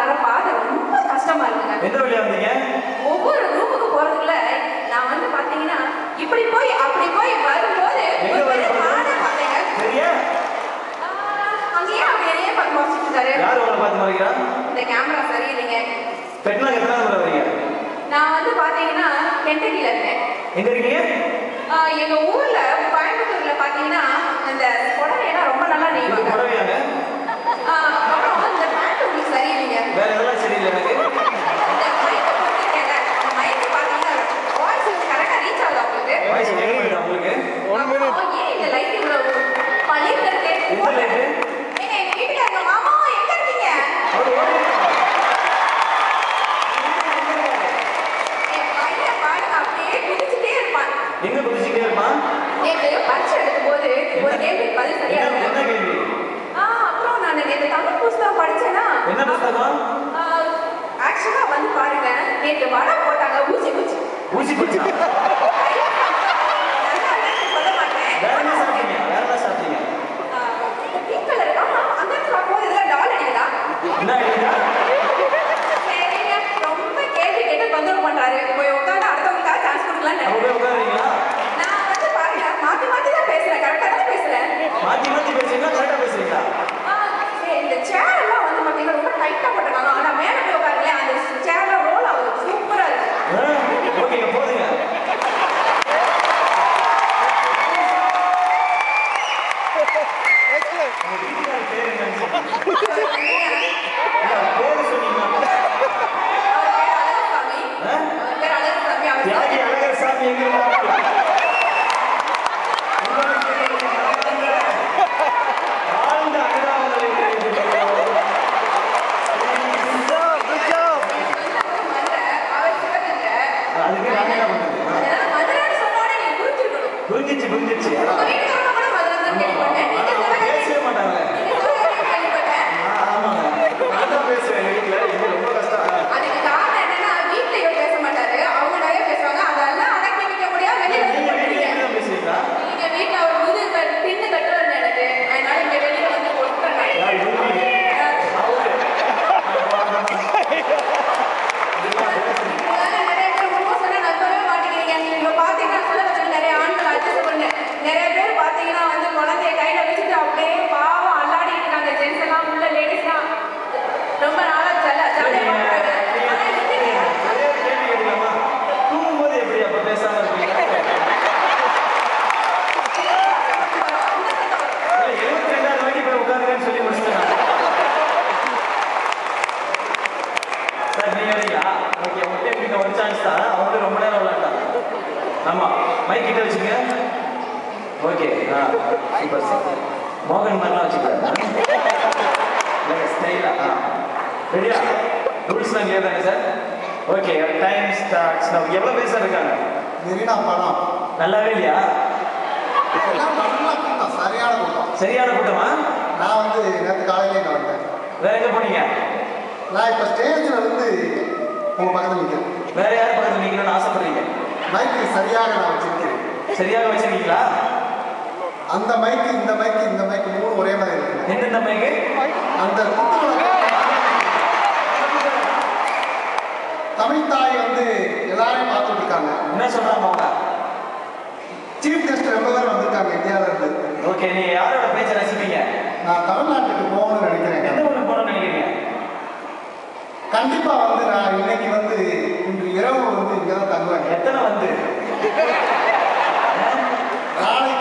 வர பாதை ரொம்ப கஷ்டமா இருக்குங்க. எந்த வழியா வந்தீங்க? ஒவ்வொரு ரூமுக்கு போறதுக்குள்ள நான் வந்து பாத்தீங்கன்னா இப்படி போய் அப்படி போய் வரும்போது ஒரு பெரிய? பானை பார்த்தேங்க சரியா? அங்கேயே பார்த்து முடிச்சுட்டு இருக்காரு. யார் உங்களை பார்த்து இந்த கேமரா சரியில்லைங்க. பெட்னா எத்தனை முறை வரீங்க நான் வந்து பாத்தீங்கன்னா கெண்டகில இருக்கேன். எங்க இருக்கீங்க? எங்க ஊர்ல கோயம்புத்தூர்ல பாத்தீங்கன்னா இந்த புடவையெல்லாம் ரொம்ப நல்லா நெய்வாங்க. புடவையாங்க ஆஹ், அப்புறம் இந்த பேண்ட் உங்களுக்கு சரியில்லைங்க வேற எதெல்லாம் சரியில்லை எனக்கு இந்த மைக்கு போட்டிருக்கேன்ல, அந்த மைக்கு பாத்தீங்கன்னா உங்களுக்கு? ஏன் இந்த light இவ்வளவு பளிர்னு இருக்கு? எந்த light? ஏங்க, எங்க வீட்டுக்காரங்க, மாமா, எங்க இருக்கீங்க? குதிச்சுட்டே இருப்பான். எங்க குதிச்சுட்டே இருப்பான் நேத்து பரீட்சை எழுதும்போது ஒரு கேள்விக்கு பதில் சரியா என்ன. கேள்வி ஆ, அப்புறம் நான் தமிழ் புஸ்தகம் படிச்சேனா என்ன புஸ்தகம் ஆக்சுவலா வந்து பாருங்க. நேத்து வடை போட்டாங்க. ஊசி குச்சி. ஊசி இல்லைன்னு சொல்ல மாட்டேன். வேற என்ன சாப்பிட்டீங்க? வேற என்ன சாப்பிட்டீங்க? பிங்க் கலர் ஆமா அந்த இதெல்லாம் டால் அடிக்குதா? என்ன ஐடியா சரிங்க. ரொம்ப கேள்வி கேட்டு தொந்தரவு பண்றாரு. போய் உட்காந்து அடுத்தவங்களுக்காக சான்ஸ் உட்காருறீங்களா? நான் வந்து பாருங்க மாத்தி மாத்தி தான் பேசுறேன். கரெக்டா தான் பேசுறேன்? மாத்தி மாத்தி பேசுறீங்களா? கரெக்டா பேசுறீங்களா? மைக் கிட்ட வச்சுங்க ஓகே ஆ சூப்பர் சார் மோகன் மாதிரிலாம் வச்சுக்கலாம் இல்லை ஸ்டைலா ஆ ரெடியா ரூல்ஸ்லாம் கிளியர் தானே சார் ஓகே டைம் ஸ்டார்ட்ஸ் நான் எவ்வளோ பேர் சார் இருக்காங்க? மெரினா படம். நல்லாவே இல்லையா? சரியான கூட்டம். சரியான கூட்டமா? நான் வந்து நேற்று காலையிலே வந்தேன். வேற எங்க போனீங்க? நான் இப்போ ஸ்டேஜில் வந்து உங்கள் பக்கத்தில் நிற்கிறேன் வேற யார் பக்கத்தில் நிக்கணும்னு ஆசைப்படுறீங்க? மைக்கு சரியாக நான் வச்சிருக்கேன் சரியாக வச்சிருக்கீங்களா? அந்த மைக்கு இந்த மைக்கு இந்த மைக்கு மூணு ஒரே மாதிரி இருக்கு. எந்தெந்த மைக்கு அந்த தமிழ் தாய் வந்து எல்லாரையும் பார்த்துட்டு இருக்காங்க என்ன சொல்றாங்க அவங்க? சீஃப் கெஸ்ட் ரொம்ப பேர் வந்திருக்காங்க இந்தியாவில இருந்து ஓகே நீங்க யாரோட பேச்சை ரசிப்பீங்க? நான் தமிழ்நாட்டுக்கு போகணும்னு எந்த நினைக்கிறேன் ஊருக்கு போகணும்னு நினைக்கிறீங்க? கண்டிப்பா வந்து நான் இன்னைக்கு வந்து இன்று இரவு வந்து இங்கே தான் தங்குவேன். எத்தனை வந்து? நாளைக்கு